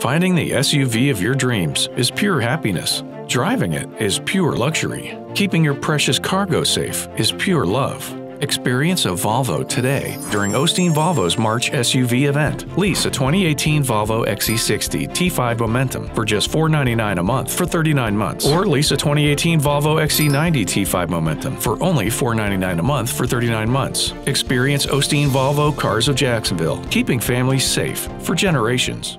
Finding the SUV of your dreams is pure happiness. Driving it is pure luxury. Keeping your precious cargo safe is pure love. Experience a Volvo today during O'Steen Volvo's March SUV event. Lease a 2018 Volvo XC60 T5 Momentum for just $499 a month for 39 months. Or lease a 2018 Volvo XC90 T5 Momentum for only $499 a month for 39 months. Experience O'Steen Volvo Cars of Jacksonville, keeping families safe for generations.